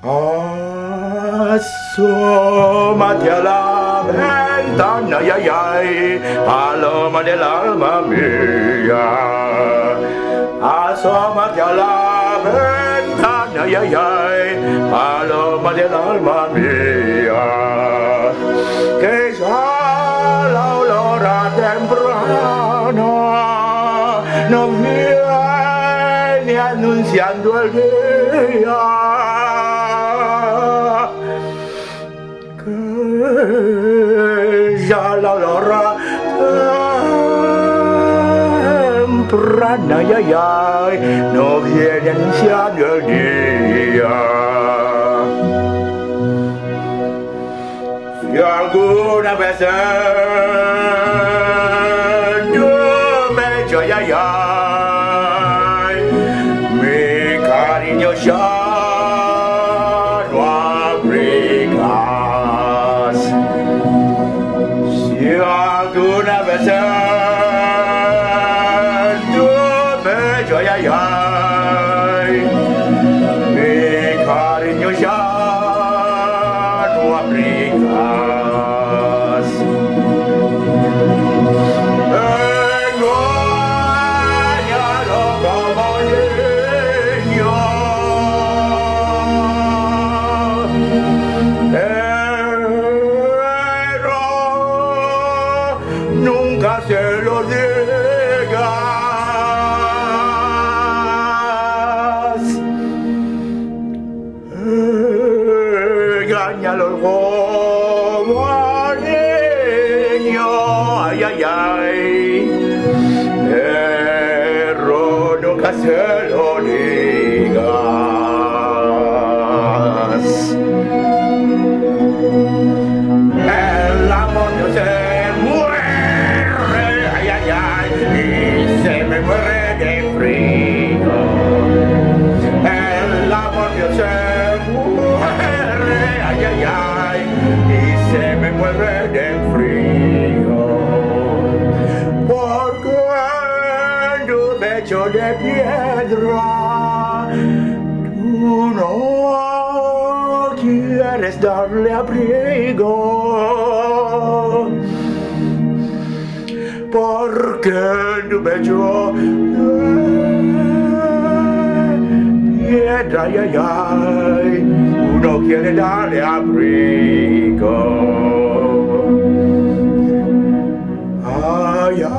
Asómate a la ventana, ay, ay, ay, paloma del alma mía. Asómate a la ventana, ay, ay, ay, paloma del alma mía. Que ya la aurora temprana no viene anunciando el día. Temprana, ya, no viene anunciando el día. Si alguna vez me echas, mi cariño ya Engáñalo como a niño, ay, ay, ay. come vede il frio portando un pezzo di pietra tu non quieres darle abrigo porque tu pecho piedra ay ay ay uno quiere darle abrigo yeah.